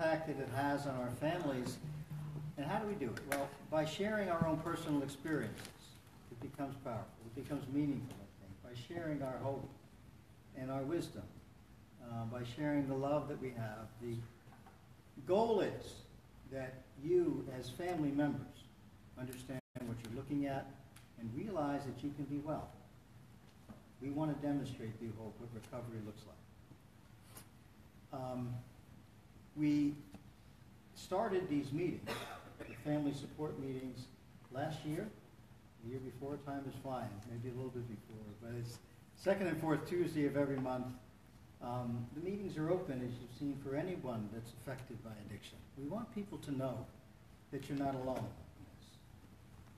impact that it has on our families. And how do we do it? Well, by sharing our own personal experiences, it becomes powerful, it becomes meaningful, I think, by sharing our hope and our wisdom, uh, by sharing the love that we have. The goal is that you, as family members, understand what you're looking at and realize that you can be well. We want to demonstrate through hope what recovery looks like. Um, we started these meetings, the family support meetings, last year, the year before, time is flying, maybe a little bit before, but it's second and fourth Tuesday of every month. Um, the meetings are open, as you've seen, for anyone that's affected by addiction. We want people to know that you're not alone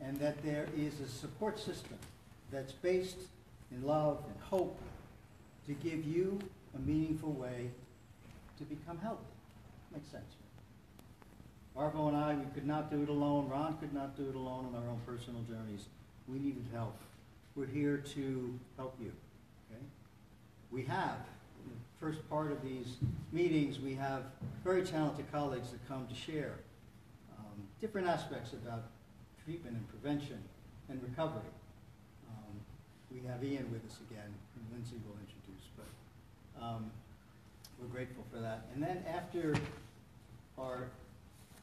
and that there is a support system that's based in love and hope to give you a meaningful way to become healthy. Makes sense. Arvo and I, we could not do it alone. Ron could not do it alone on our own personal journeys. We needed help. We're here to help you. Okay? We have, in the first part of these meetings, we have very talented colleagues that come to share um, different aspects about treatment and prevention and recovery. Um, we have Ian with us again, and Lindsay will introduce, but um, we're grateful for that. And then after our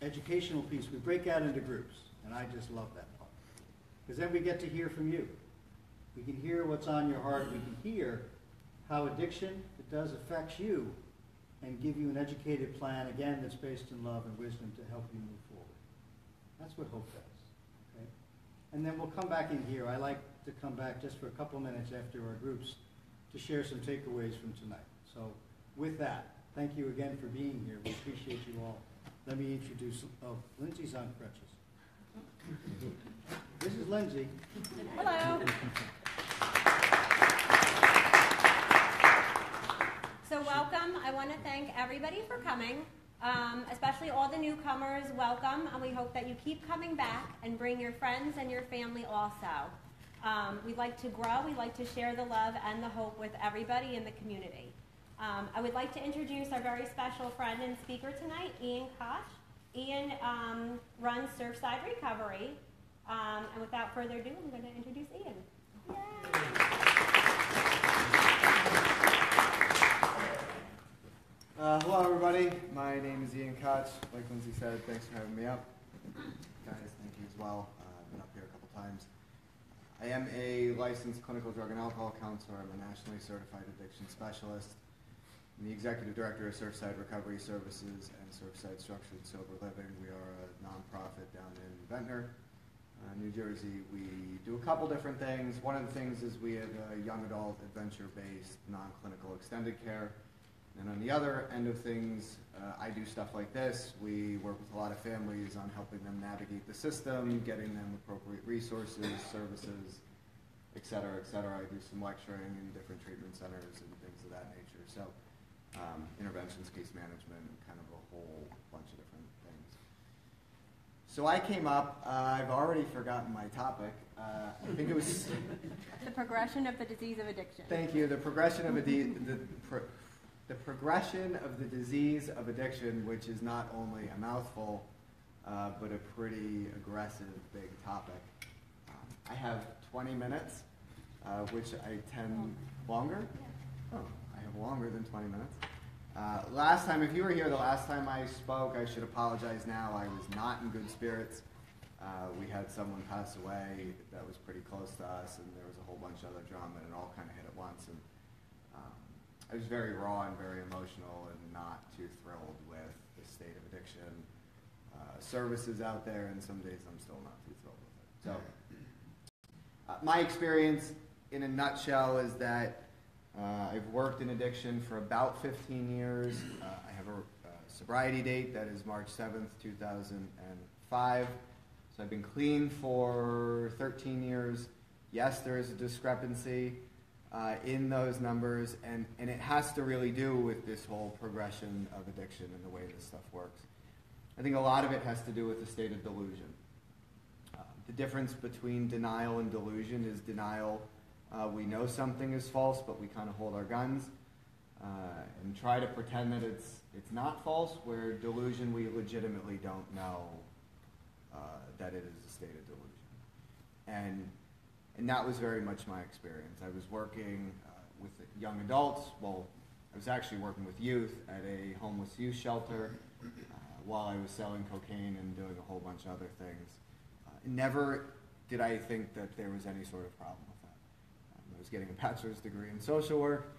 educational piece, we break out into groups, and I just love that part. Because then we get to hear from you. We can hear what's on your heart. We can hear how addiction it does affect you and give you an educated plan, again, that's based in love and wisdom to help you move forward. That's what hope does. Okay? And then we'll come back in here. I like to come back just for a couple minutes after our groups to share some takeaways from tonight. So with that, thank you again for being here. We appreciate you all. Let me introduce, oh, Lindsay's on crutches. This is Lindsay. Hello. So welcome. I want to thank everybody for coming, um, especially all the newcomers. Welcome, and we hope that you keep coming back and bring your friends and your family also. Um, we like to grow. We like to share the love and the hope with everybody in the community. Um, I would like to introduce our very special friend and speaker tonight, Ian Koch. Ian um, runs Surfside Recovery. Um, and without further ado, I'm going to introduce Ian. Yay! Uh, hello, everybody. My name is Ian Koch. Like Lindsay said, thanks for having me up. Guys, thank you as well. Uh, I've been up here a couple times. I am a licensed clinical drug and alcohol counselor. I'm a nationally certified addiction specialist. I'm the executive director of Surfside Recovery Services and Surfside Structured Sober Living. We are a nonprofit down in Ventnor, uh, New Jersey. We do a couple different things. One of the things is we have a young adult adventure-based non-clinical extended care. And on the other end of things, uh, I do stuff like this. We work with a lot of families on helping them navigate the system, getting them appropriate resources, services, et cetera, et cetera. I do some lecturing in different treatment centers and things of that nature. So um, interventions, case management, kind of a whole bunch of different things. So I came up, uh, I've already forgotten my topic. Uh, I think it was The progression of the disease of addiction. Thank you. The progression of the, pro- the progression of the disease of addiction, which is not only a mouthful, uh, but a pretty aggressive, big topic. Um, I have 20 minutes, uh, which I tend longer. Oh, I have longer than 20 minutes. Uh, last time, if you were here the last time I spoke, I should apologize now. I was not in good spirits. Uh, we had someone pass away that was pretty close to us, and there was a whole bunch of other drama, and it all kind of hit at once. And um, I was very raw and very emotional, and not too thrilled with the state of addiction uh, services out there. And some days I'm still not too thrilled with it. So, uh, my experience, in a nutshell, is that uh, I've worked in addiction for about 15 years. Uh, I have a uh, sobriety date that is March 7th, 2005. So I've been clean for 13 years. Yes, there is a discrepancy uh, in those numbers, and, and it has to really do with this whole progression of addiction and the way this stuff works. I think a lot of it has to do with the state of delusion. Uh, the difference between denial and delusion is denial. Uh, we know something is false, but we kind of hold our guns. uh, and try to pretend that it's it's not false. Where delusion, we legitimately don't know uh, that it is a state of delusion, and and that was very much my experience. I was working uh, with young adults. Well, I was actually working with youth at a homeless youth shelter uh, while I was selling cocaine and doing a whole bunch of other things. Uh, never did I think that there was any sort of problem with that. Um, I was getting a bachelor's degree in social work.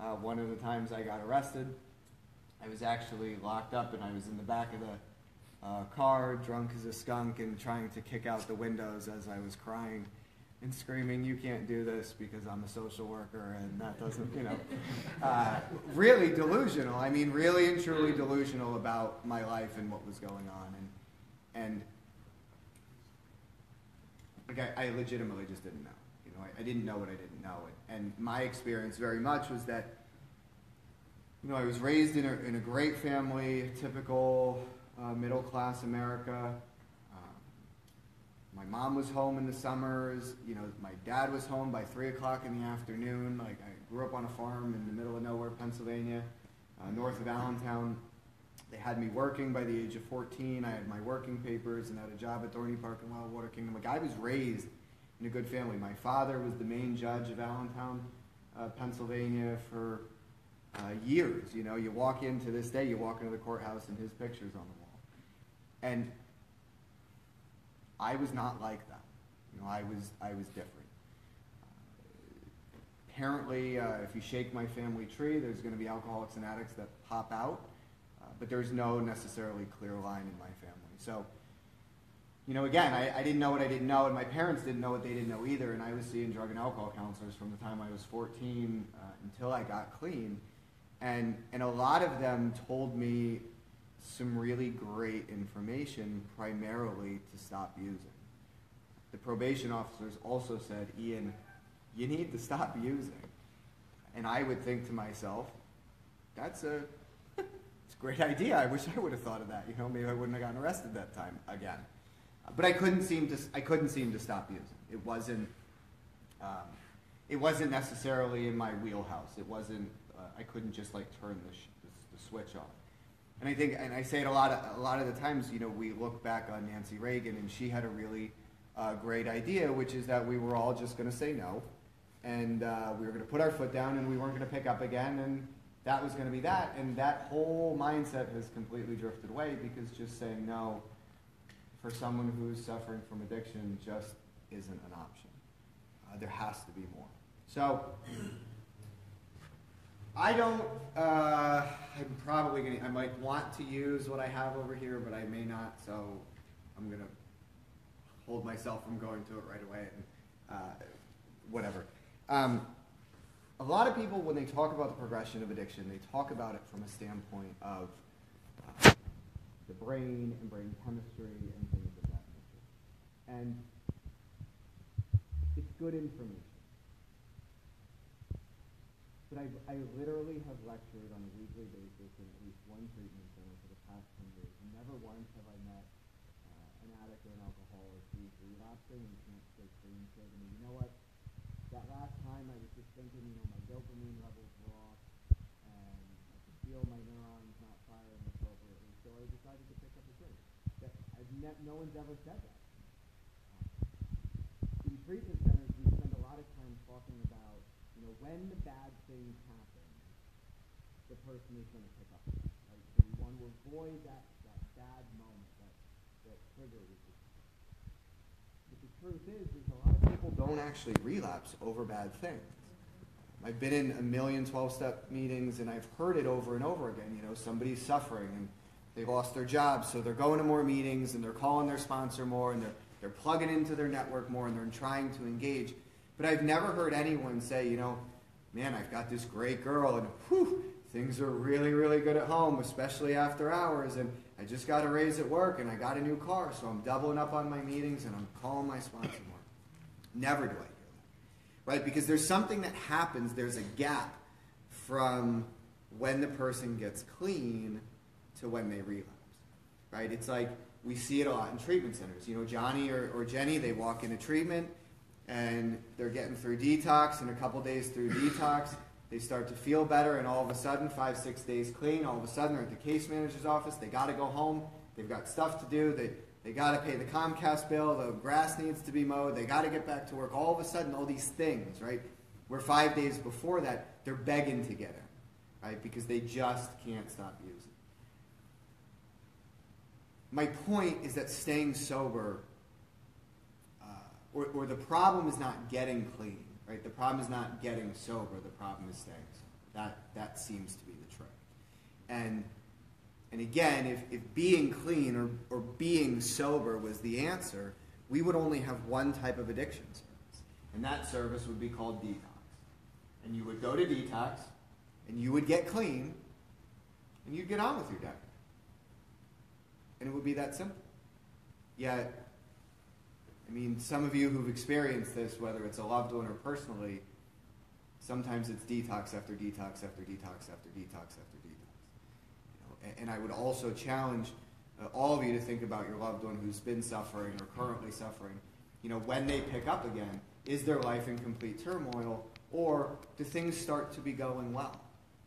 Uh, one of the times I got arrested, I was actually locked up and I was in the back of the uh, car, drunk as a skunk, and trying to kick out the windows as I was crying and screaming, "You can't do this because I'm a social worker," and that doesn't, you know, uh, really delusional. I mean, really and truly delusional about my life and what was going on, and and like I, I legitimately just didn't know. You know, I, I didn't know what I didn't know, and, and my experience very much was that. You know, I was raised in a, in a great family, typical uh, middle class America. Um, my mom was home in the summers. You know, my dad was home by three o'clock in the afternoon. Like I grew up on a farm in the middle of nowhere, Pennsylvania, uh, north of Allentown. They had me working by the age of 14. I had my working papers and had a job at Dorney Park and Wild Water Kingdom. Like I was raised in a good family. My father was the main judge of Allentown, uh, Pennsylvania for uh, years. You know, you walk in to this day, you walk into the courthouse and his picture's on the wall. And I was not like that. You know, I was I was different. Uh, apparently, uh, if you shake my family tree, there's going to be alcoholics and addicts that pop out, uh, but there's no necessarily clear line in my family. So, you know, again, I, I didn't know what I didn't know, and my parents didn't know what they didn't know either. And I was seeing drug and alcohol counselors from the time I was 14 uh, until I got clean, and and a lot of them told me some really great information primarily to stop using. The probation officers also said, Ian, you need to stop using. And I would think to myself, that's a, it's a great idea. I wish I would have thought of that. You know, maybe I wouldn't have gotten arrested that time again. But I couldn't seem to, I couldn't seem to stop using. It wasn't, um, it wasn't necessarily in my wheelhouse. It wasn't, uh, I couldn't just like turn the, the, the switch off. And I think, and I say it a lot, of, a lot of the times, you know, we look back on Nancy Reagan, and she had a really uh, great idea, which is that we were all just going to say no, and uh, we were going to put our foot down, and we weren't going to pick up again, and that was going to be that. And that whole mindset has completely drifted away because just saying no for someone who's suffering from addiction just isn't an option. Uh, there has to be more. So. I don't. Uh, I'm probably gonna. I might want to use what I have over here, but I may not. So I'm gonna hold myself from going to it right away and uh, whatever. Um, a lot of people, when they talk about the progression of addiction, they talk about it from a standpoint of the brain and brain chemistry and things of that nature. And it's good information. But I, I literally have lectured on a weekly basis in at least one treatment center for the past 10 years. And never once have I met uh, an addict or an alcoholic who's relapsing and can't stay clean say to me, you know what, that last time I was just thinking, you know, my dopamine levels were off and I could feel my neurons not firing appropriately, so I decided to pick up a drink. That I've ne- no one's ever said that. In treatment centers, we spend a lot of time talking about you know, when the bad things happen, the person is going to pick up. Right? So we want to avoid that, that bad moment, that, that trigger. But the truth is, is a lot of people don't actually relapse over bad things. I've been in a million 12-step meetings, and I've heard it over and over again. You know, somebody's suffering, and they lost their jobs, so they're going to more meetings, and they're calling their sponsor more, and they're, they're plugging into their network more, and they're trying to engage. But I've never heard anyone say, you know, man, I've got this great girl, and whew, things are really, really good at home, especially after hours, and I just got a raise at work, and I got a new car, so I'm doubling up on my meetings, and I'm calling my sponsor more. Never do I hear that, right? Because there's something that happens, there's a gap from when the person gets clean to when they relapse, right? It's like we see it a lot in treatment centers. You know, Johnny or, or Jenny, they walk into treatment, and they're getting through detox and a couple days through detox They start to feel better, and all of a sudden, five, six days clean, all of a sudden they're at the case manager's office. They got to go home. They've got stuff to do. They, they got to pay the Comcast bill. The grass needs to be mowed. They got to get back to work. All of a sudden, all these things, right? Where five days before that, they're begging to get right? Because they just can't stop using. My point is that staying sober, uh, or, or the problem is not getting clean, right? The problem is not getting sober. The problem is staying sober. That, that seems to be the trick. And, and again, if, if being clean or, or being sober was the answer, we would only have one type of addiction service. And that service would be called detox. And you would go to detox, and you would get clean, and you'd get on with your day. And it would be that simple. Yet, I mean, some of you who've experienced this, whether it's a loved one or personally, sometimes it's detox after detox after detox after detox after detox. You know, and, I would also challenge uh, all of you to think about your loved one who's been suffering or currently suffering. You know, when they pick up again, is their life in complete turmoil, or do things start to be going well?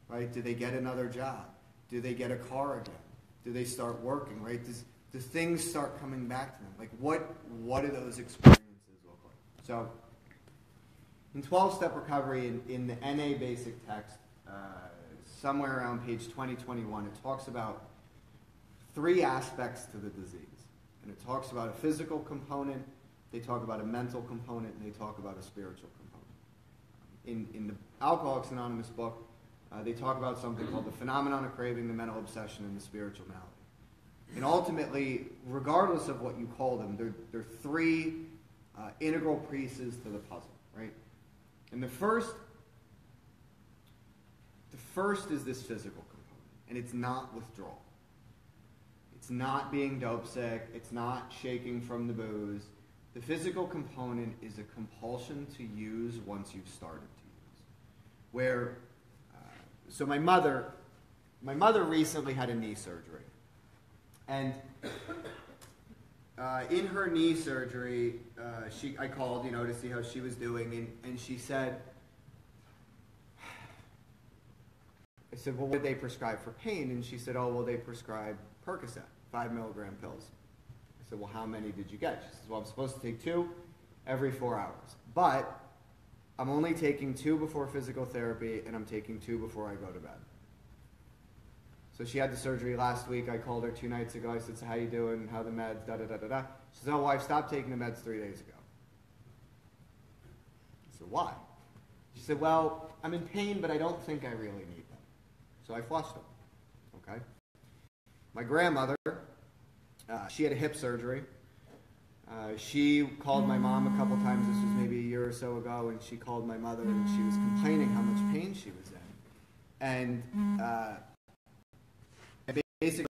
Right? Do they get another job? Do they get a car again? Do they start working? Right? Does do things start coming back to them? Like what what do those experiences look like? So in 12 step recovery in, in the NA basic text, uh, somewhere around page 2021, it talks about three aspects to the disease. And it talks about a physical component, they talk about a mental component, and they talk about a spiritual component. In, in the Alcoholics Anonymous book, uh, they talk about something called the phenomenon of craving, the mental obsession, and the spiritual malady. And ultimately, regardless of what you call them, they're, they're three uh, integral pieces to the puzzle, right? And the first, the first is this physical component, and it's not withdrawal. It's not being dope sick. It's not shaking from the booze. The physical component is a compulsion to use once you've started to use. Where, so my mother, my mother recently had a knee surgery, and uh, in her knee surgery, uh, she, I called, you know, to see how she was doing, and, and she said, I said, well, what did they prescribe for pain? And she said, oh, well, they prescribed Percocet, five milligram pills. I said, well, how many did you get? She says, well, I'm supposed to take two every four hours. But I'm only taking two before physical therapy, and I'm taking two before I go to bed. So she had the surgery last week. I called her two nights ago. I said, so how you doing? How the meds? Da da da da da. She says, oh, well, I've stopped taking the meds three days ago. I said, why? She said, well, I'm in pain, but I don't think I really need them. So I flushed them. Okay? My grandmother, uh, she had a hip surgery. Uh, she called my mom a couple times. This was maybe a year or so ago, and she called my mother, and she was complaining how much pain she was in. And uh, basically,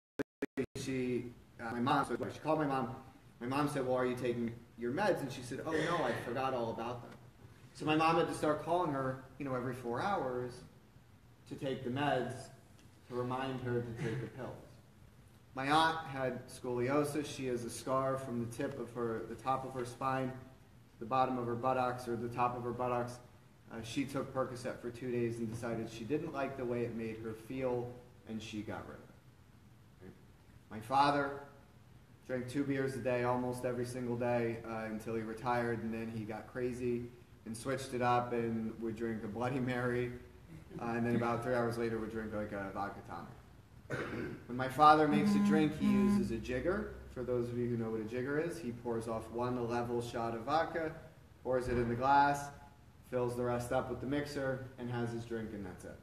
she, uh, my mom, so she called my mom. My mom said, "Well, are you taking your meds?" And she said, "Oh no, I forgot all about them." So my mom had to start calling her, you know, every four hours to take the meds to remind her to take the pills. My aunt had scoliosis. She has a scar from the tip of her, the top of her spine, to the bottom of her buttocks, or the top of her buttocks. Uh, she took Percocet for two days and decided she didn't like the way it made her feel, and she got rid of it. My father drank two beers a day almost every single day uh, until he retired, and then he got crazy and switched it up and would drink a Bloody Mary, uh, and then about three hours later would drink like a vodka tonic. When my father makes a drink, he uses a jigger. For those of you who know what a jigger is, he pours off one level shot of vodka, pours it in the glass, fills the rest up with the mixer, and has his drink, and that's it.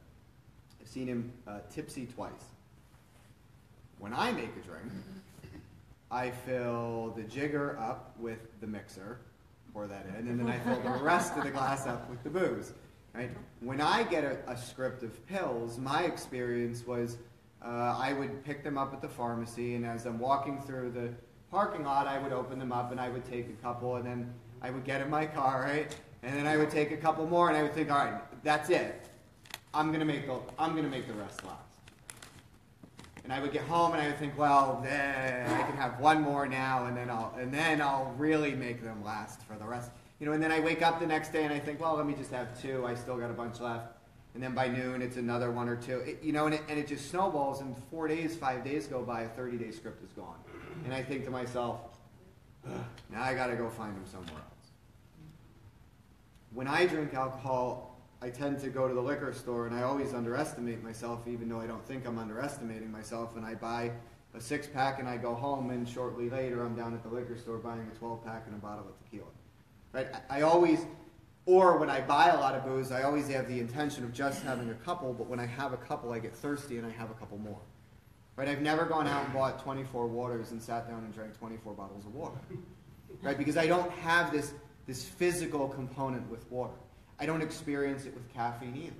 I've seen him uh, tipsy twice. When I make a drink, I fill the jigger up with the mixer, pour that in, and then I fill the rest of the glass up with the booze. Right? When I get a, a script of pills, my experience was uh, I would pick them up at the pharmacy, and as I'm walking through the parking lot, I would open them up and I would take a couple, and then I would get in my car, right? And then I would take a couple more, and I would think, all right, that's it. I'm gonna make the I'm gonna make the rest last. And I would get home, and I would think, well, eh, I can have one more now, and then I'll and then I'll really make them last for the rest. You know, and then I wake up the next day and I think, well, let me just have two. I still got a bunch left. And then by noon it's another one or two. It, you know, and it, and it just snowballs. And four days, five days go by, a 30-day script is gone. And I think to myself, now I got to go find him somewhere else. When I drink alcohol, I tend to go to the liquor store, and I always underestimate myself, even though I don't think I'm underestimating myself. And I buy a six pack, and I go home, and shortly later I'm down at the liquor store buying a 12 pack and a bottle of tequila. Right? I, I always or when I buy a lot of booze, I always have the intention of just having a couple, but when I have a couple, I get thirsty and I have a couple more. Right? I've never gone out and bought 24 waters and sat down and drank 24 bottles of water. Right? Because I don't have this, this physical component with water. I don't experience it with caffeine either.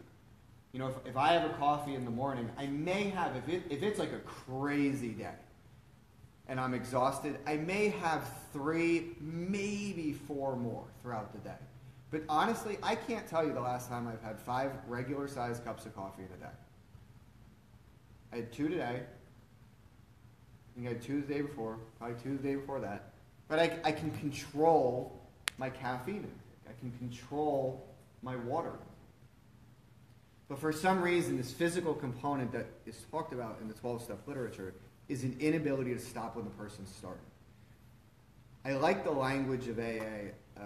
You know, if, if I have a coffee in the morning, I may have, if, it, if it's like a crazy day and I'm exhausted, I may have three, maybe four more throughout the day. But honestly, I can't tell you the last time I've had five regular sized cups of coffee in a day. I had two today. I think I had two the day before, probably two the day before that. But I, I can control my caffeine. I can control my water. But for some reason, this physical component that is talked about in the 12 step literature is an inability to stop when the person's starting. I like the language of AA. Uh,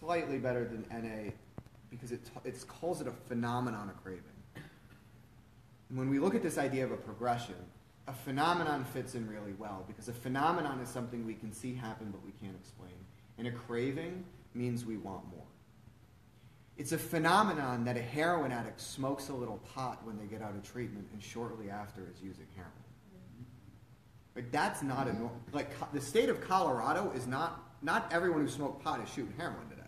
slightly better than NA because it, it calls it a phenomenon of craving. And when we look at this idea of a progression, a phenomenon fits in really well because a phenomenon is something we can see happen but we can't explain. And a craving means we want more. It's a phenomenon that a heroin addict smokes a little pot when they get out of treatment and shortly after is using heroin. Like that's not a like the state of Colorado is not, not everyone who smoked pot is shooting heroin today.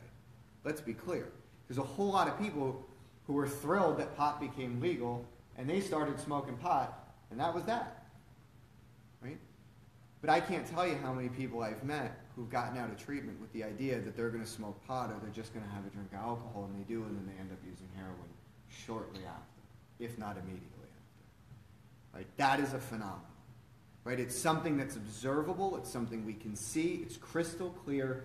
Let's be clear. There's a whole lot of people who were thrilled that pot became legal and they started smoking pot, and that was that. Right? But I can't tell you how many people I've met who've gotten out of treatment with the idea that they're going to smoke pot or they're just going to have a drink of alcohol, and they do, and then they end up using heroin shortly after, if not immediately after. Right? That is a phenomenon. Right? It's something that's observable, it's something we can see, it's crystal clear,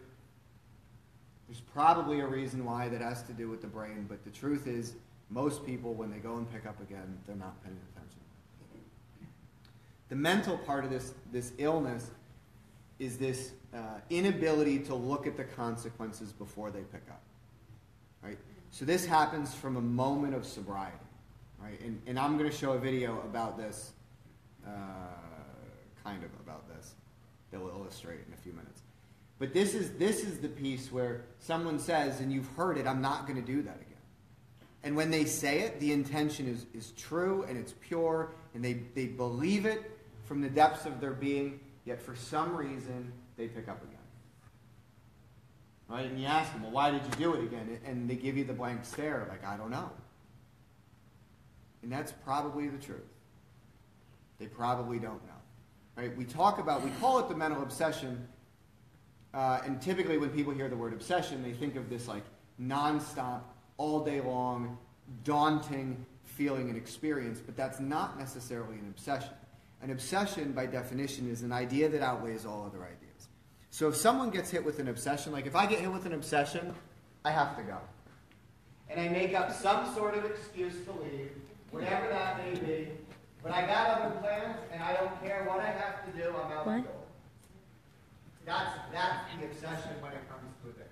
there's probably a reason why that has to do with the brain, but the truth is, most people, when they go and pick up again, they're not paying attention. The mental part of this, this illness is this uh, inability to look at the consequences before they pick up. Right? So this happens from a moment of sobriety. Right? And, and I'm going to show a video about this, uh, kind of about this, that will illustrate in a few minutes. But this is, this is the piece where someone says, and you've heard it, I'm not going to do that again. And when they say it, the intention is, is true and it's pure, and they, they believe it from the depths of their being, yet for some reason, they pick up again. Right? And you ask them, well, why did you do it again? And they give you the blank stare, like, I don't know. And that's probably the truth. They probably don't know. Right? We talk about, we call it the mental obsession uh, and typically, when people hear the word obsession, they think of this like nonstop, all day long, daunting feeling and experience, but that's not necessarily an obsession. An obsession, by definition, is an idea that outweighs all other ideas. So if someone gets hit with an obsession, like if I get hit with an obsession, I have to go. And I make up some sort of excuse to leave, whatever that may be. But I got other plans, and I don't care what I have to do, I'm out the door. That's, that's the obsession when it comes to addiction.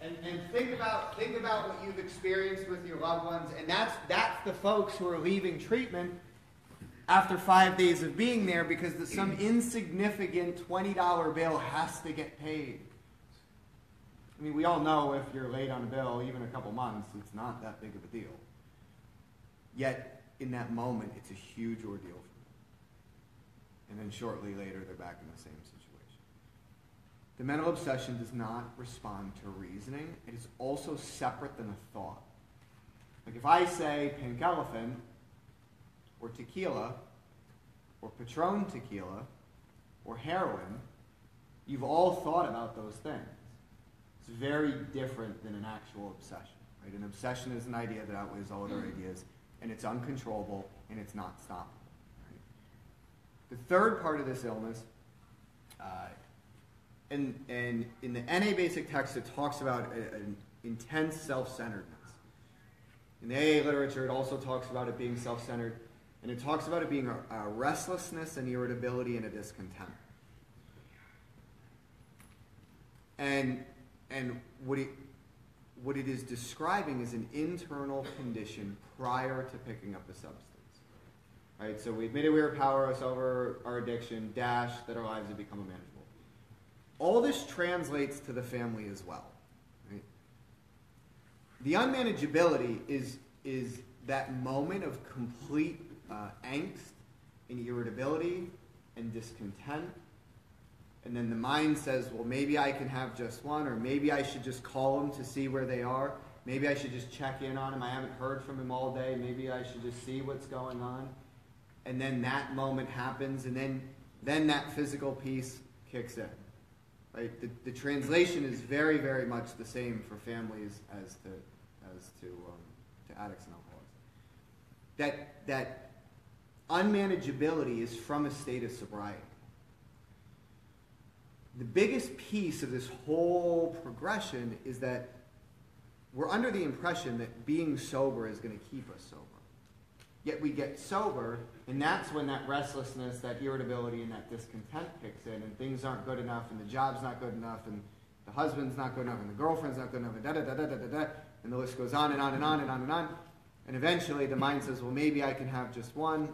And, and think about think about what you've experienced with your loved ones, and that's that's the folks who are leaving treatment after five days of being there because the, some insignificant twenty dollar bill has to get paid. I mean, we all know if you're late on a bill, even a couple months, it's not that big of a deal. Yet, in that moment, it's a huge ordeal and then shortly later they're back in the same situation. The mental obsession does not respond to reasoning. It is also separate than a thought. Like if I say pink elephant, or tequila, or Patron tequila, or heroin, you've all thought about those things. It's very different than an actual obsession. Right? An obsession is an idea that outweighs all other ideas, and it's uncontrollable, and it's not stoppable. The third part of this illness, uh, and, and in the NA basic text, it talks about a, an intense self centeredness. In the AA literature, it also talks about it being self centered, and it talks about it being a, a restlessness and irritability and a discontent. And, and what, it, what it is describing is an internal condition prior to picking up a substance. Right? So we admitted we were powerless over our addiction, dash, that our lives have become unmanageable. All this translates to the family as well. Right? The unmanageability is, is that moment of complete uh, angst and irritability and discontent. And then the mind says, well, maybe I can have just one, or maybe I should just call them to see where they are. Maybe I should just check in on him. I haven't heard from him all day. Maybe I should just see what's going on. And then that moment happens, and then, then that physical piece kicks in. Right? The, the translation is very, very much the same for families as to, as to, um, to addicts and alcoholics. That, that unmanageability is from a state of sobriety. The biggest piece of this whole progression is that we're under the impression that being sober is going to keep us sober. Yet we get sober, and that's when that restlessness, that irritability, and that discontent kicks in, and things aren't good enough, and the job's not good enough, and the husband's not good enough, and the girlfriend's not good enough, and da da da da da da da, and the list goes on and on and on and on and on. And eventually the mind says, well, maybe I can have just one.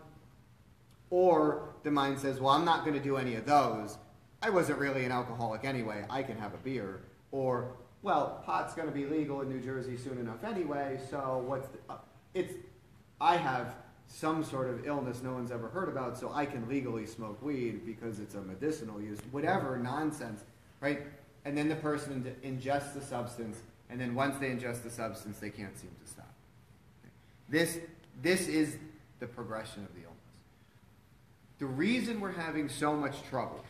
Or the mind says, well, I'm not going to do any of those. I wasn't really an alcoholic anyway. I can have a beer. Or, well, pot's going to be legal in New Jersey soon enough anyway, so what's the, uh, it's, I have some sort of illness no one's ever heard about, so I can legally smoke weed because it's a medicinal use, whatever nonsense, right? And then the person ingests the substance, and then once they ingest the substance, they can't seem to stop. This, this is the progression of the illness. The reason we're having so much trouble,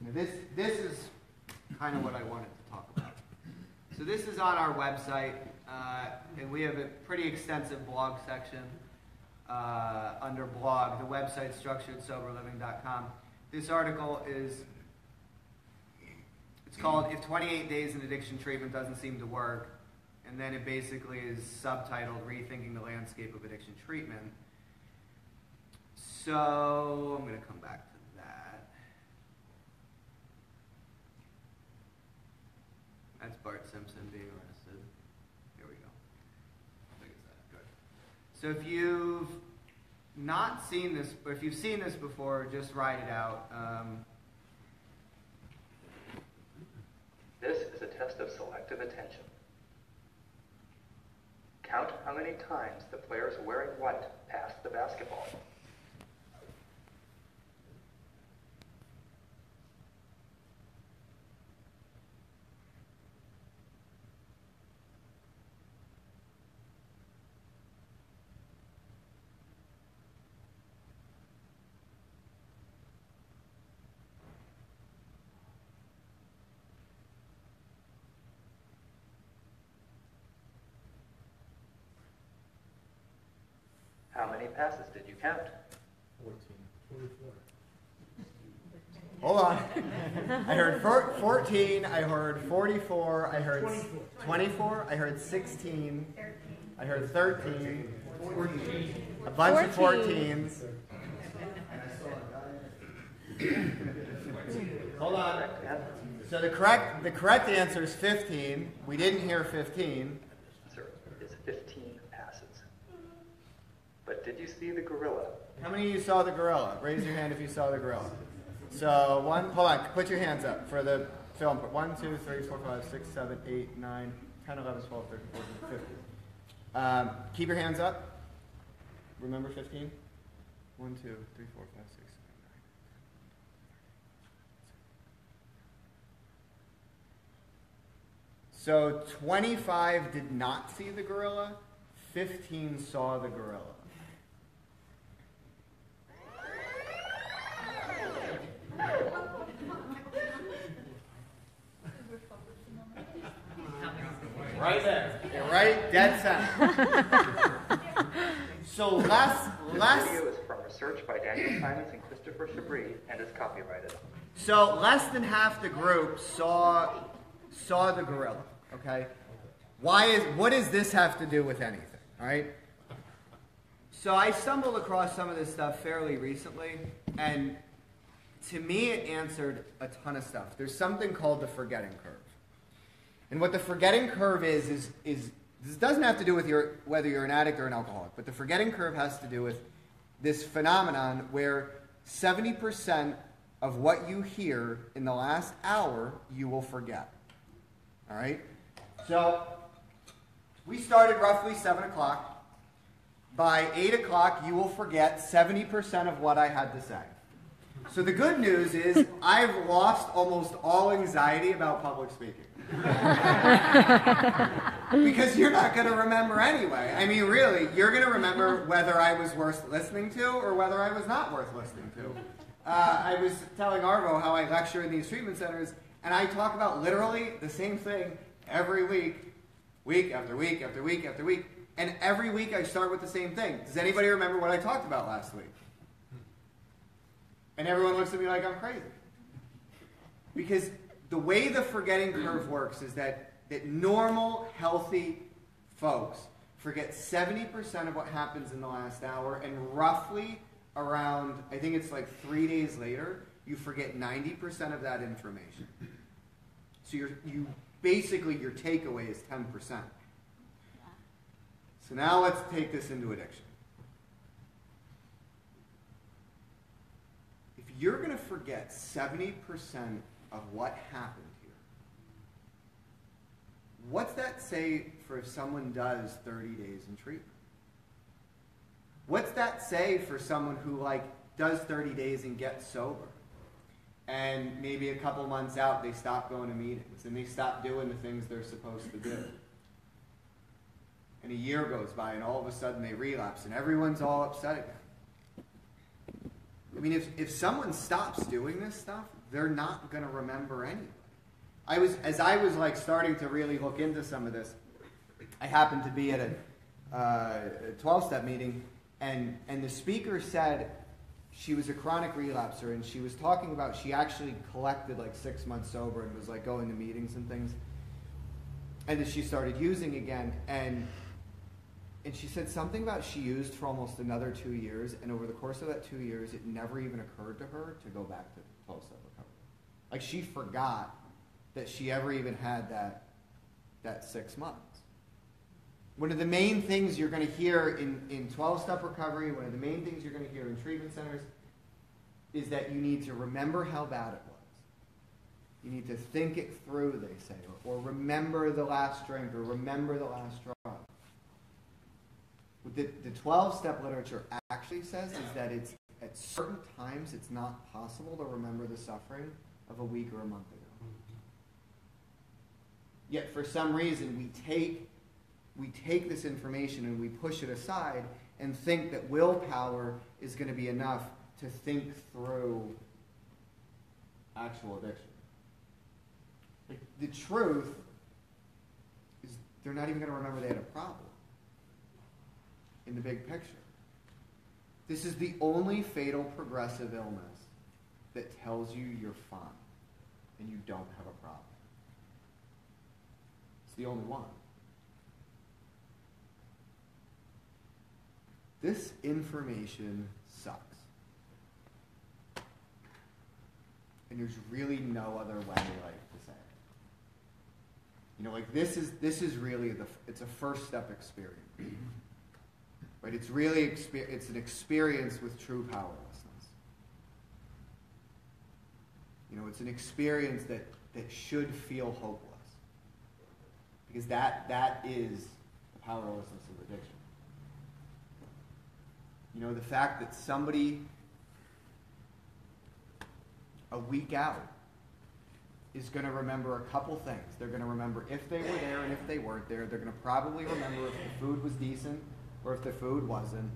this, this is kind of what I wanted to talk about. So this is on our website, uh, and we have a pretty extensive blog section uh, under blog. The website structuredsoberliving.com. This article is it's called "If 28 Days in Addiction Treatment Doesn't Seem to Work," and then it basically is subtitled "Rethinking the Landscape of Addiction Treatment." So I'm going to come back to that. That's Bart Simpson being arrested. Here we go. I think it's that. Good. So if you've not seen this, or if you've seen this before, just write it out. Um, This is a test of selective attention. Count how many times the players wearing white pass the basketball. How many passes did you count? Fourteen. Hold on. I heard 14, I heard 44, I heard s- 24, I heard 16, I heard 13, a bunch of 14s. Hold on. So the correct, the correct answer is 15. We didn't hear 15. Answer is 15 passes. But did you see the gorilla? How many of you saw the gorilla? Raise your hand if you saw the gorilla. So one, hold on, put your hands up for the film. One, two, three, four, five, six, seven, eight, nine, 10, 11, 12, 13, 14, 15. Um, keep your hands up. Remember 15? 1, 2, 3, 4, 5, 6, 7, 9. So 25 did not see the gorilla, 15 saw the gorilla. Right there. You're right, dead center. so last last This less, video is from research by Daniel Simons and Christopher Chabris and is copyrighted. so less than half the group saw saw the gorilla. Okay, why is what does this have to do with anything? All right. So I stumbled across some of this stuff fairly recently, and to me, it answered a ton of stuff. There's something called the forgetting curve, and what the forgetting curve is is is this doesn't have to do with your whether you're an addict or an alcoholic, but the forgetting curve has to do with this phenomenon where 70% of what you hear in the last hour you will forget. All right. So we started roughly 7 o'clock. By 8 o'clock, you will forget 70% of what I had to say. So the good news is I've lost almost all anxiety about public speaking. because you're not going to remember anyway. I mean, really, you're going to remember whether I was worth listening to or whether I was not worth listening to. Uh, I was telling Arvo how I lecture in these treatment centers, and I talk about literally the same thing every week, week after week after week after week. And every week I start with the same thing. Does anybody remember what I talked about last week? And everyone looks at me like I'm crazy. Because the way the forgetting curve works is that, that normal, healthy folks forget 70% of what happens in the last hour, and roughly around, I think it's like three days later, you forget 90% of that information. So you're, you basically, your takeaway is 10%. So now let's take this into addiction. You're going to forget 70% of what happened here, what's that say for if someone does 30 days in treatment? What's that say for someone who like does 30 days and gets sober? And maybe a couple months out they stop going to meetings and they stop doing the things they're supposed to do. And a year goes by and all of a sudden they relapse and everyone's all upset again. I mean, if, if someone stops doing this stuff, they're not going to remember anyway. I was, as I was like starting to really look into some of this, I happened to be at a uh, 12 step meeting and, and the speaker said she was a chronic relapser and she was talking about she actually collected like six months sober and was like going to meetings and things and then she started using again and and she said something about she used for almost another two years and over the course of that two years it never even occurred to her to go back to 12 step recovery like she forgot that she ever even had that that six months one of the main things you're going to hear in, in 12 step recovery, one of the main things you're going to hear in treatment centers, is that you need to remember how bad it was. You need to think it through, they say, or, or remember the last drink, or remember the last drug. The, the 12 step literature actually says is that it's at certain times it's not possible to remember the suffering of a week or a month ago. Yet for some reason we take we take this information and we push it aside and think that willpower is going to be enough to think through actual addiction. The truth is they're not even going to remember they had a problem in the big picture. This is the only fatal progressive illness that tells you you're fine and you don't have a problem. It's the only one. This information sucks. And there's really no other way like to say it. You know, like this is this is really the it's a first step experience. Right? It's really it's an experience with true powerlessness. You know, it's an experience that that should feel hopeless. Because that that is the powerlessness of addiction. You know, the fact that somebody a week out is going to remember a couple things. They're going to remember if they were there and if they weren't there. They're going to probably remember if the food was decent or if the food wasn't.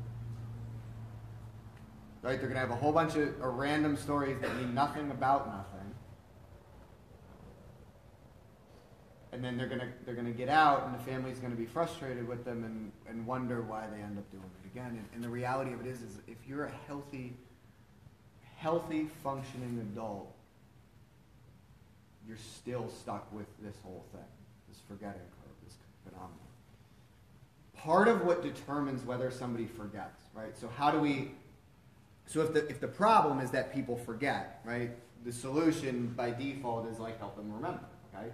Right? They're going to have a whole bunch of, random stories that mean nothing about nothing. and then they're gonna they're gonna get out, and the family's gonna be frustrated with them and, and wonder why they end up doing it again. And, and the reality of it is, is if you're a healthy, healthy, functioning adult, you're still stuck with this whole thing, this forgetting. Part of what determines whether somebody forgets, right? So how do we so if the if the problem is that people forget, right? The solution by default is like help them remember, okay?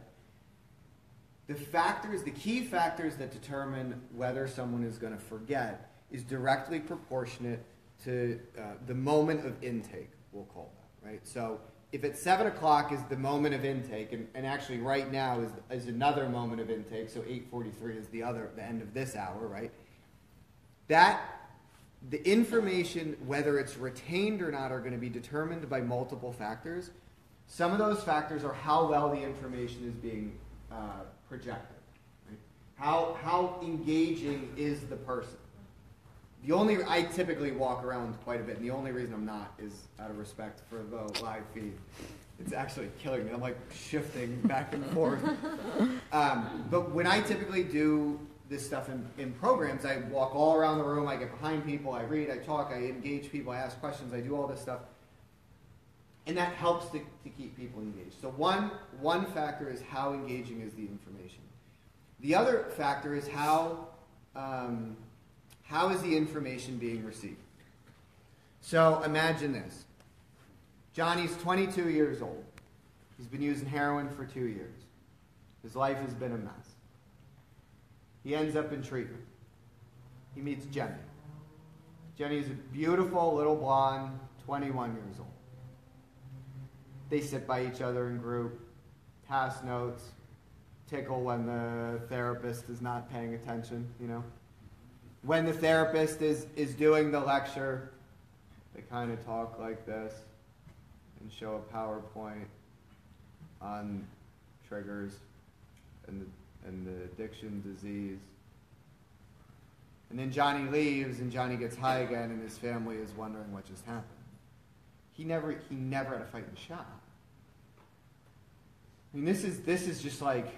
The factors, the key factors that determine whether someone is going to forget is directly proportionate to uh, the moment of intake, we'll call that, right? So if at 7 o'clock is the moment of intake, and, and actually right now is, is another moment of intake, so 8.43 is the other, the end of this hour, right? That, the information, whether it's retained or not, are going to be determined by multiple factors. Some of those factors are how well the information is being uh, projected. Right? How, how engaging is the person? The only I typically walk around quite a bit, and the only reason I'm not is out of respect for the live feed. It's actually killing me. I'm like shifting back and forth. Um, but when I typically do this stuff in, in programs, I walk all around the room. I get behind people. I read. I talk. I engage people. I ask questions. I do all this stuff, and that helps to, to keep people engaged. So one one factor is how engaging is the information. The other factor is how. Um, how is the information being received? So imagine this Johnny's 22 years old. He's been using heroin for two years. His life has been a mess. He ends up in treatment. He meets Jenny. Jenny is a beautiful little blonde, 21 years old. They sit by each other in group, pass notes, tickle when the therapist is not paying attention, you know when the therapist is, is doing the lecture, they kind of talk like this and show a PowerPoint on triggers and the, and the addiction disease. And then Johnny leaves and Johnny gets high again and his family is wondering what just happened. He never, he never had a fight in the shop. I mean, this is, this is just like,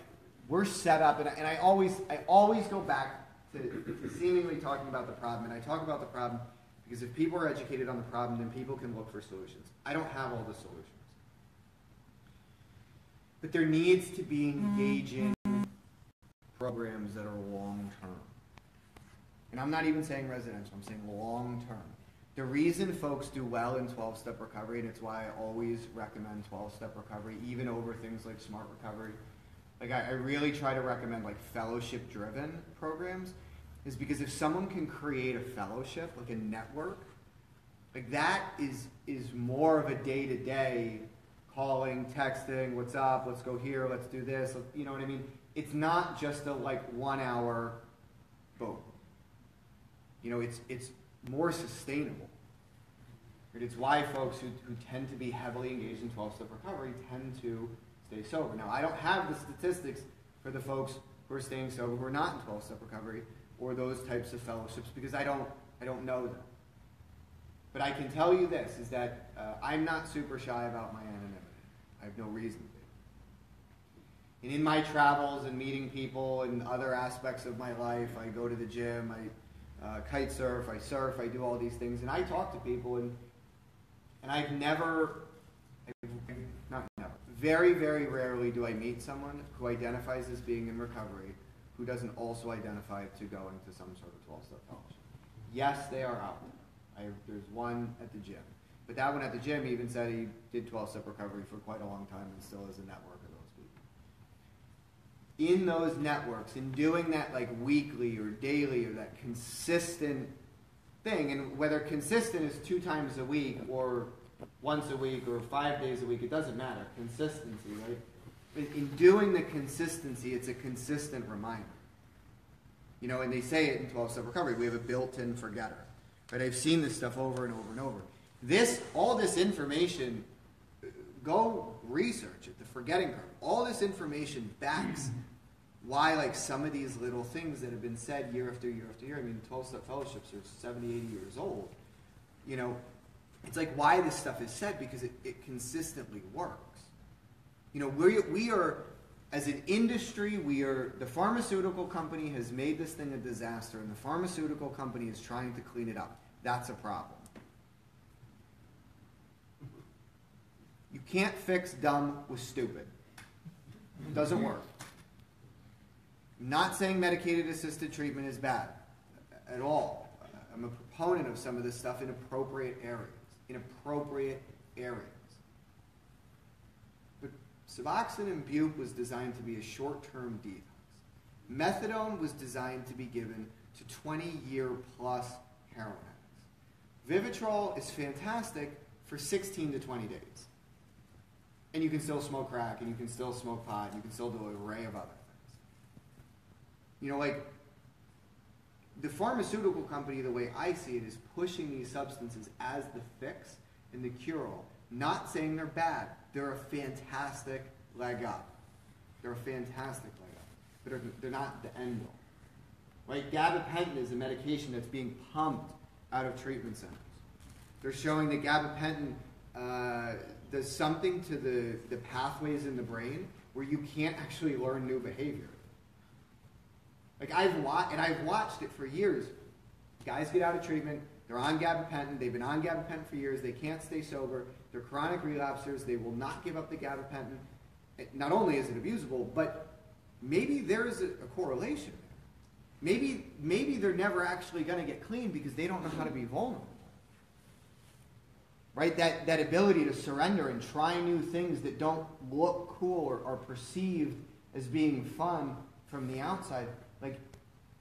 we're set up, and I, and I always, I always go back to, seemingly talking about the problem. And I talk about the problem because if people are educated on the problem, then people can look for solutions. I don't have all the solutions. But there needs to be mm-hmm. engaging programs that are long term. And I'm not even saying residential, I'm saying long term. The reason folks do well in 12 step recovery, and it's why I always recommend 12 step recovery, even over things like smart recovery. Like, I, I really try to recommend like fellowship driven programs is because if someone can create a fellowship, like a network, like that is is more of a day to day calling, texting, what's up, let's go here, let's do this, you know what I mean? It's not just a like one hour boom. You know, it's it's more sustainable. And it's why folks who, who tend to be heavily engaged in 12 step recovery tend to stay sober. Now, I don't have the statistics for the folks who are staying sober who are not in 12 step recovery, or those types of fellowships because I don't, I don't know them. But I can tell you this, is that uh, I'm not super shy about my anonymity. I have no reason to be. And in my travels and meeting people and other aspects of my life, I go to the gym, I uh, kite surf, I surf, I do all these things, and I talk to people, and, and I've never, I've, not never, very, very rarely do I meet someone who identifies as being in recovery who doesn't also identify to going to some sort of 12 step fellowship. Yes, they are out there. I, there's one at the gym. But that one at the gym even said he did 12 step recovery for quite a long time and still is a network of those people. In those networks, in doing that like weekly or daily or that consistent thing, and whether consistent is two times a week or once a week or five days a week, it doesn't matter. Consistency, right? In doing the consistency, it's a consistent reminder. You know, and they say it in 12 step recovery, we have a built in forgetter. But I've seen this stuff over and over and over. This, all this information, uh, go research it, the forgetting curve. All this information backs why, like, some of these little things that have been said year after year after year. I mean, 12 step fellowships are 70, 80 years old. You know, it's like why this stuff is said because it, it consistently works. You know, we, we are, as an industry, we are, the pharmaceutical company has made this thing a disaster, and the pharmaceutical company is trying to clean it up. That's a problem. You can't fix dumb with stupid. It doesn't work. Not saying medicated assisted treatment is bad at all. I'm a proponent of some of this stuff in appropriate areas. In appropriate areas. Suboxone and Bupe was designed to be a short-term detox. Methadone was designed to be given to 20-year plus heroin addicts. Vivitrol is fantastic for 16 to 20 days. And you can still smoke crack, and you can still smoke pot, and you can still do an array of other things. You know, like, the pharmaceutical company, the way I see it, is pushing these substances as the fix and the cure-all. Not saying they're bad. They're a fantastic leg up. They're a fantastic leg up. But they're, they're not the end all. Right? Gabapentin is a medication that's being pumped out of treatment centers. They're showing that gabapentin uh, does something to the, the pathways in the brain where you can't actually learn new behavior. Like I've watched, and I've watched it for years. Guys get out of treatment, they're on gabapentin, they've been on gabapentin for years, they can't stay sober, they're chronic relapsers, they will not give up the gabapentin. Not only is it abusable, but maybe there's a, a correlation. Maybe, maybe they're never actually going to get clean because they don't know how to be vulnerable. Right? That, that ability to surrender and try new things that don't look cool or are perceived as being fun from the outside. Like,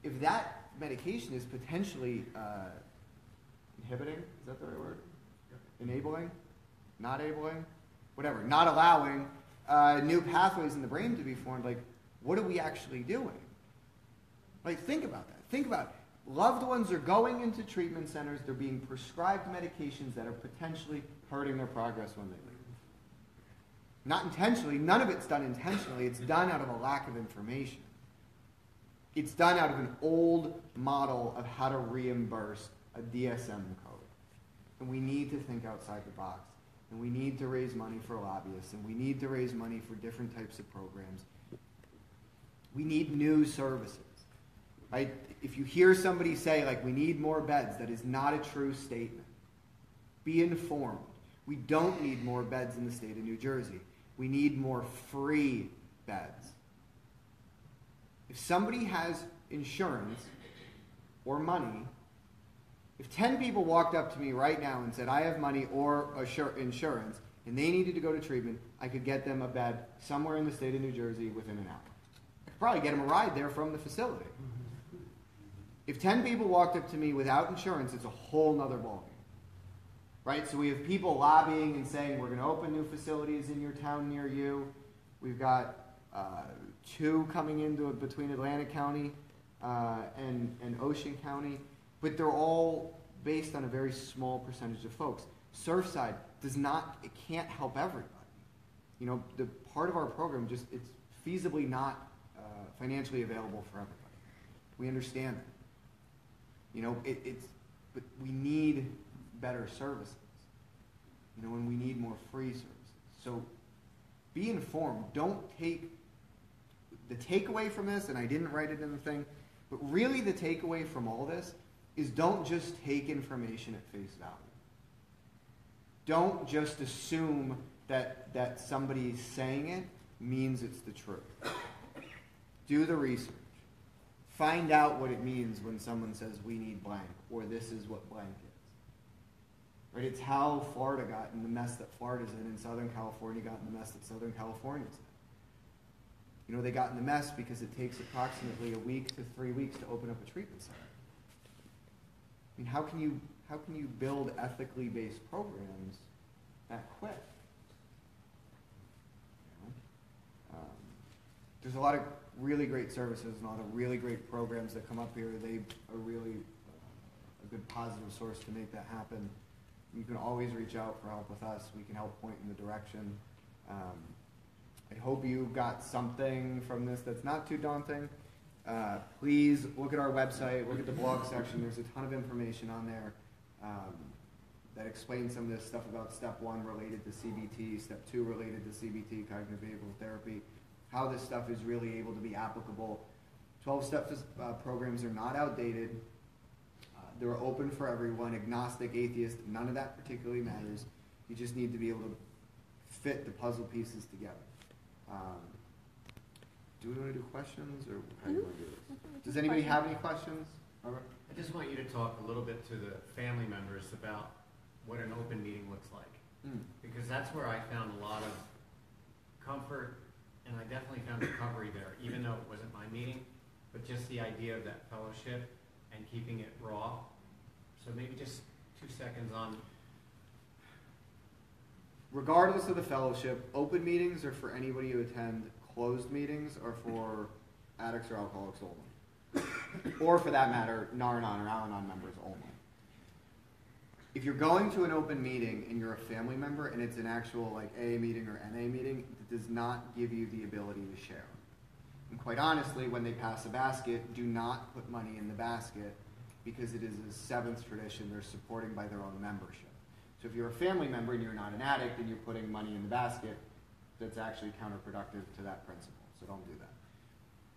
if that medication is potentially uh, inhibiting, is that the right word? Enabling? Not enabling? Whatever. Not allowing uh, new pathways in the brain to be formed. Like, what are we actually doing? Like, think about that. Think about it. Loved ones are going into treatment centers, they're being prescribed medications that are potentially hurting their progress when they leave. Not intentionally, none of it's done intentionally, it's done out of a lack of information. It's done out of an old model of how to reimburse a DSM code. And we need to think outside the box. And we need to raise money for lobbyists. And we need to raise money for different types of programs. We need new services. Right? If you hear somebody say, like, we need more beds, that is not a true statement. Be informed. We don't need more beds in the state of New Jersey. We need more free beds. If somebody has insurance or money, if 10 people walked up to me right now and said, I have money or insurance, and they needed to go to treatment, I could get them a bed somewhere in the state of New Jersey within an hour. I could probably get them a ride there from the facility. If 10 people walked up to me without insurance, it's a whole nother ballgame. Right? So we have people lobbying and saying, we're going to open new facilities in your town near you. We've got uh, two coming into between Atlantic County uh, and, and Ocean County, but they're all based on a very small percentage of folks. Surfside does not, it can't help everybody. You know, the part of our program just, it's feasibly not uh, financially available for everybody. We understand that. You know, it, it's, but we need better services. You know, and we need more free services. So be informed. Don't take the takeaway from this, and I didn't write it in the thing, but really the takeaway from all this is don't just take information at face value. Don't just assume that, that somebody's saying it means it's the truth. Do the research. Find out what it means when someone says we need blank or this is what blank is. Right? It's how Florida got in the mess that Florida's in and Southern California got in the mess that Southern California's in. You know, they got in the mess because it takes approximately a week to three weeks to open up a treatment center. I mean, how can you how can you build ethically based programs that quick? Um, there's a lot of really great services and a lot of really great programs that come up here. They are really uh, a good positive source to make that happen. You can always reach out for help with us. We can help point in the direction. Um, I hope you got something from this that's not too daunting. Uh, please look at our website, look at the blog section. There's a ton of information on there um, that explains some of this stuff about step one related to CBT, step two related to CBT, cognitive behavioral therapy, how this stuff is really able to be applicable. 12 step uh, programs are not outdated. Uh, they're open for everyone, agnostic, atheist, none of that particularly matters. You just need to be able to fit the puzzle pieces together. Um, do we want to do questions, or how do you want to do this? Does anybody have any questions? Robert? I just want you to talk a little bit to the family members about what an open meeting looks like. Hmm. Because that's where I found a lot of comfort, and I definitely found recovery there, even though it wasn't my meeting, but just the idea of that fellowship and keeping it raw. So maybe just two seconds on, Regardless of the fellowship, open meetings are for anybody who attend, closed meetings are for addicts or alcoholics only. Or for that matter, Nar-Anon or Al-Anon members only. If you're going to an open meeting and you're a family member and it's an actual like AA meeting or NA meeting, it does not give you the ability to share. And quite honestly, when they pass a basket, do not put money in the basket because it is a seventh tradition they're supporting by their own membership. So if you're a family member and you're not an addict and you're putting money in the basket, that's actually counterproductive to that principle. So don't do that.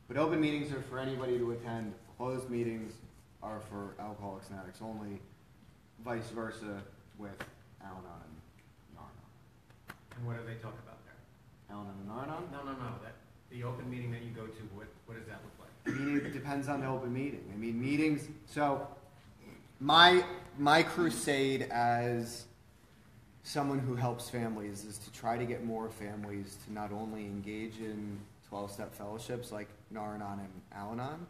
But open meetings are for anybody to attend. Closed meetings are for alcoholics and addicts only. Vice versa with Al-Anon and Nar-Anon. and what do they talk about there? Al-Anon and Nar-Anon? No, no, no, that, the open meeting that you go to, what, what does that look like? I mean, it depends on the open meeting. I mean, meetings. So, my my crusade as someone who helps families is to try to get more families to not only engage in twelve-step fellowships like Nar-Anon and Al-Anon,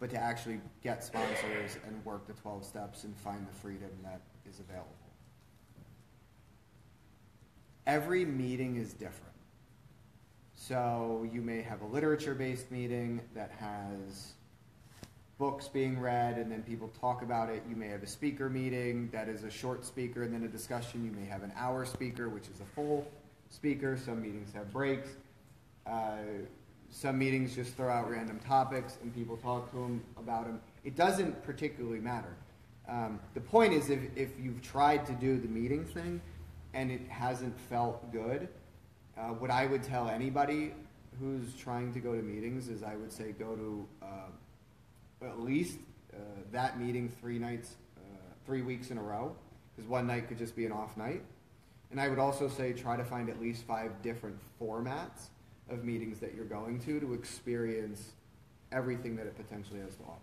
but to actually get sponsors and work the twelve steps and find the freedom that is available. Every meeting is different. So you may have a literature-based meeting that has books being read and then people talk about it. You may have a speaker meeting that is a short speaker and then a discussion. You may have an hour speaker, which is a full speaker. Some meetings have breaks. Uh, some meetings just throw out random topics and people talk to them about them. It doesn't particularly matter. Um, the point is, if, if you've tried to do the meeting thing and it hasn't felt good, uh, what I would tell anybody who's trying to go to meetings is I would say go to uh, at least uh, that meeting three nights, uh, three weeks in a row, because one night could just be an off night. And I would also say try to find at least five different formats of meetings that you're going to to experience everything that it potentially has to offer.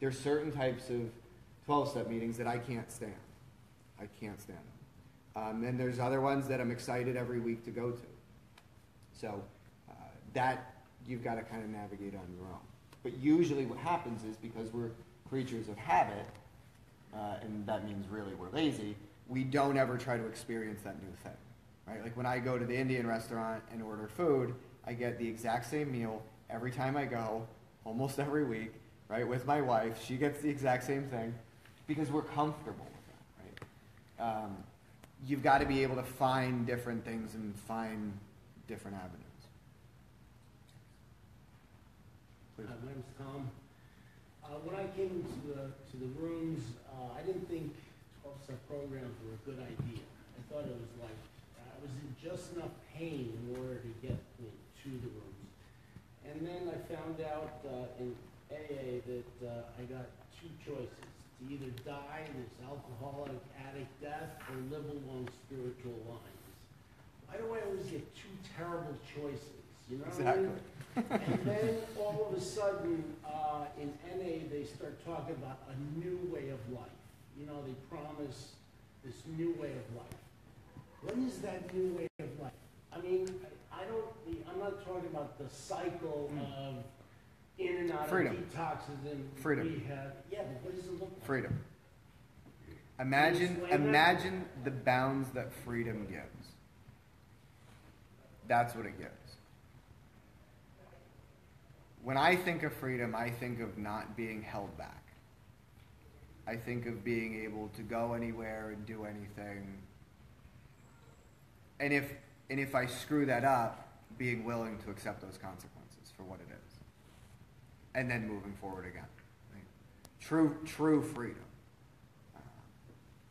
There's certain types of 12-step meetings that I can't stand. I can't stand them. Um, and there's other ones that I'm excited every week to go to. So uh, that you've got to kind of navigate on your own. But usually what happens is because we're creatures of habit, uh, and that means really we're lazy, we don't ever try to experience that new thing. Right? Like when I go to the Indian restaurant and order food, I get the exact same meal every time I go, almost every week, right? With my wife, she gets the exact same thing because we're comfortable with that, right? Um, you've got to be able to find different things and find different avenues. Hi, my name's Tom. Uh, when I came to the, to the rooms, uh, I didn't think twelve-step programs were a good idea. I thought it was like, I was in just enough pain in order to get me to the rooms. And then I found out, uh, in AA that, uh, I got two choices. To either die this alcoholic addict death or live along spiritual lines. Why do I always get two terrible choices? You know what I mean? Exactly. And then all of a sudden, uh, in NA, they start talking about a new way of life. You know, they promise this new way of life. What is that new way of life? I mean, I, don't, I'm not talking about the cycle of in and out Hmm. Freedom. of detoxes and Freedom. rehab. Yeah, but what does it look like? Freedom. Imagine, explain that? imagine the bounds that freedom gives. That's what it gives. When I think of freedom, I think of not being held back. I think of being able to go anywhere and do anything. And if and if I screw that up, being willing to accept those consequences for what it is. And then moving forward again. Right? True true freedom. Uh,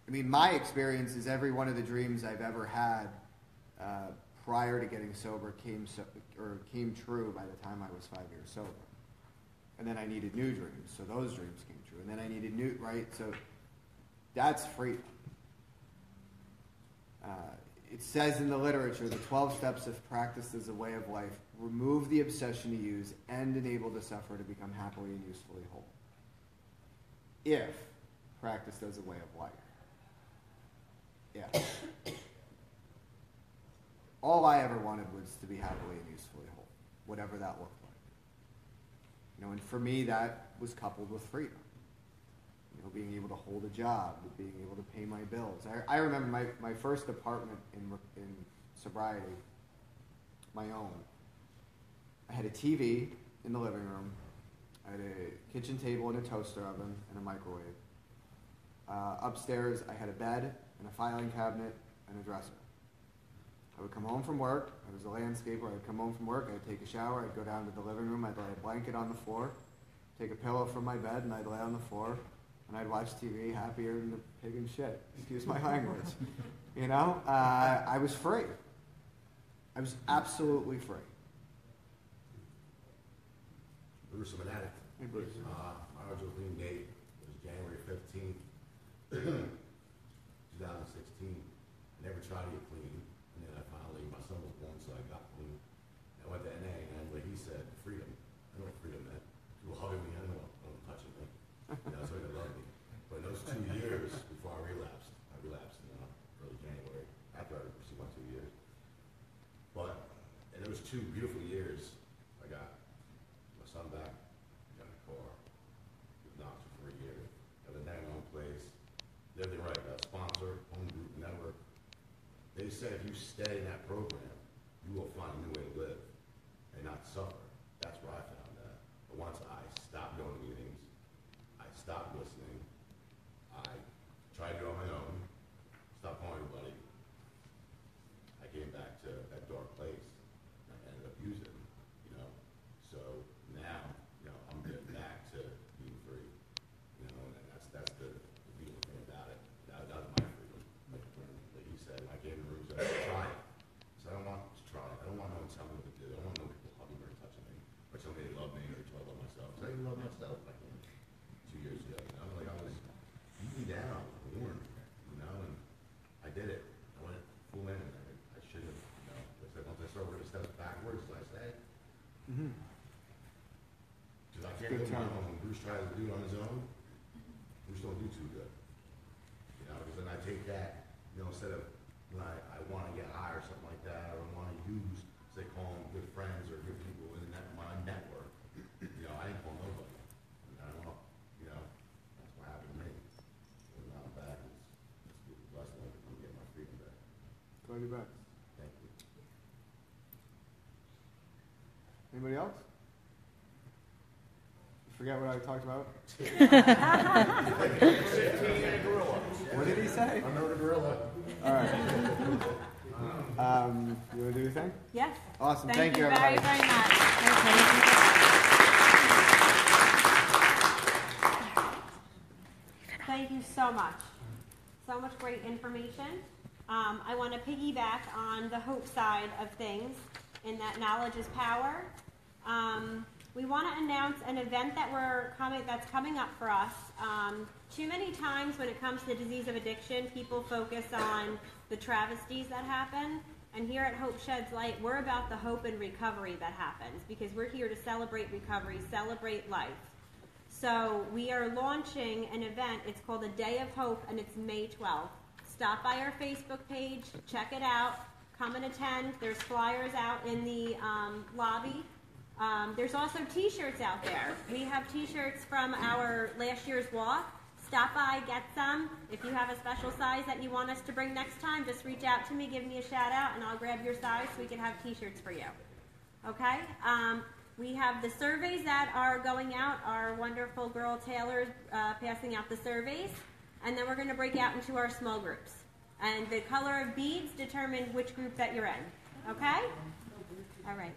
I mean, my experience is every one of the dreams I've ever had uh, prior to getting sober came so, or came true by the time I was five years sober. And then I needed new dreams, so those dreams came true. And then I needed new, right? So that's freedom. Uh, it says in the literature the 12 steps, if practiced as a way of life, remove the obsession to use and enable the sufferer to become happily and usefully whole. If practiced as a way of life. Yeah. All I ever wanted was to be happily and usefully whole, whatever that looked like. You know, and for me, that was coupled with freedom. You know, being able to hold a job, being able to pay my bills. I, I remember my, my first apartment in, in sobriety, my own. I had a TV in the living room. I had a kitchen table and a toaster oven and a microwave. Uh, upstairs, I had a bed and a filing cabinet and a dresser. I would come home from work. I was a landscaper. I'd come home from work. I'd take a shower. I'd go down to the living room. I'd lay a blanket on the floor, take a pillow from my bed, and I'd lay on the floor, and I'd watch TV happier than a pig in shit. Excuse my language. You know, uh, I was free. I was absolutely free. Bruce, I'm an addict. Hey, Bruce. Uh, my original clean date was January fifteenth, two thousand sixteen. I Never tried to get clean, and then I finally, my son was born, so I got clean. I went to NA, and what he said, freedom. I know what freedom meant. People hugging me, I know what, no one touching me. You know, so they loved me. But in those two years before I relapsed, I relapsed in uh, early January, after I received my two years. But, and it was two beautiful years. I got my son back, got a car, was knocked for a year, got a nine own place, it right, got a sponsor, home group network. They said if you stay in that program, you will find a new way to live and not suffer. That's where I found that. But once I stopped going to meetings, I stopped listening, I tried to do it on my own, stopped calling everybody. I came back to that dark place. and I ended up using, it, you know. So now, you know, I'm getting back to being free, you know, and that's that's the, the beautiful thing about it. That, that was my freedom. Like, when, like you said, when I came in the room, I said, try it. So I don't want to try it. I don't want no one telling me what to do. I don't want no people hugging me or touching me or telling me they love me or tell me I love myself. 'Cause I didn't love myself back then, two years ago. You know, like I was beaten down, worn, you know, and I did it. I went full in, and I, I shouldn't have, you know. I said, once I started working steps backwards, as I say, Mm-hmm. because I can't Good do it on my time. Bruce tries to do it on his own. Bruce don't do too good. You know, because then I take that, you know, instead of when I, I want to get high or something like that, or want to use, say, call them good friends or good people in that, my network. You know, I didn't call nobody. And I don't know, you know, that's what happened to me. Now I'm back, it's, it's a blessing, I'm getting my freedom back. Glad you're back. Thank you. Anybody else? You forget what I talked about? what did he say? I know the gorilla. All right. Um, you want to do your thing? Yes. Awesome. Thank, Thank, you, everybody. very, very much. Thank you so much. So much great information. Um, I want to piggyback on the hope side of things in that knowledge is power. Um, we want to announce an event that we're coming that's coming up for us. Um, too many times when it comes to the disease of addiction, people focus on the travesties that happen. And here at Hope Sheds Light, we're about the hope and recovery that happens because we're here to celebrate recovery, celebrate life. So we are launching an event. It's called a Day of Hope, and it's May 12th. Stop by our Facebook page, check it out, come and attend. There's flyers out in the um, lobby. Um, there's also T-shirts out there. We have T-shirts from our last year's walk. Stop by, get some. If you have a special size that you want us to bring next time, just reach out to me, give me a shout out, and I'll grab your size so we can have T-shirts for you. Okay? Um, we have the surveys that are going out. Our wonderful girl Taylor's uh, passing out the surveys. And then we're going to break out into our small groups. And the color of beads determine which group that you're in. Okay? All right.